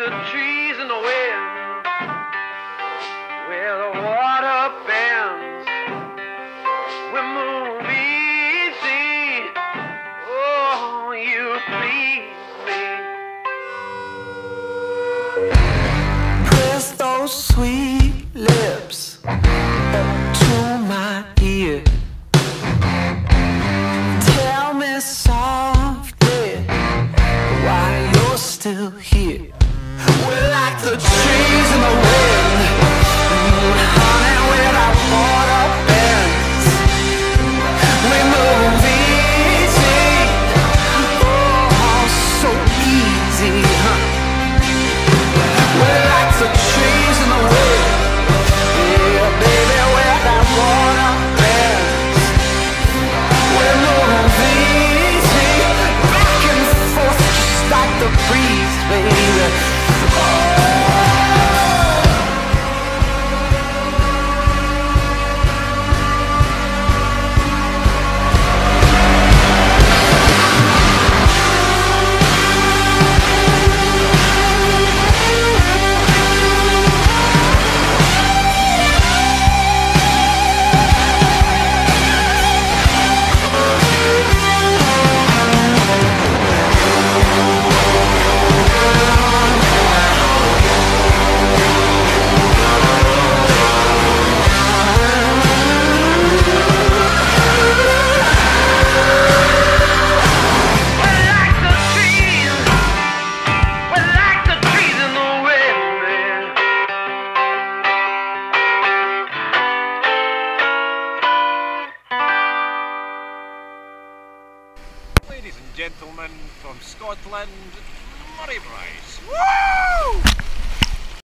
to Press those sweet lips up to my ear. Tell me softly why you're still here. We're like the trees in the Ladies and gentlemen, from Scotland, Murray Bryce. Woo!